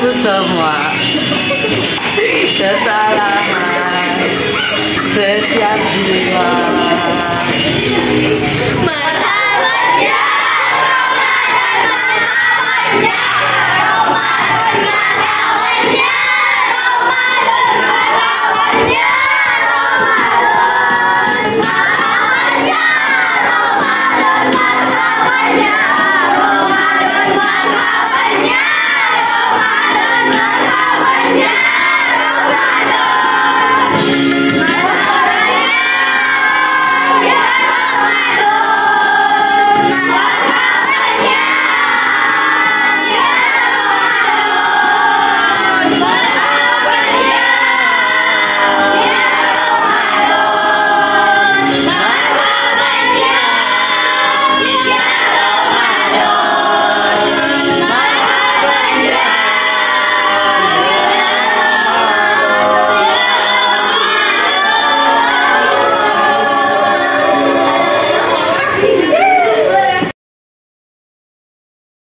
for someone. That's